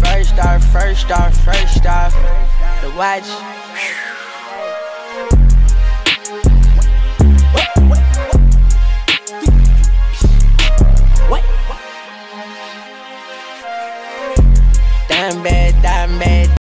First off, first off, first off, the watch. Damn bad, damn bad.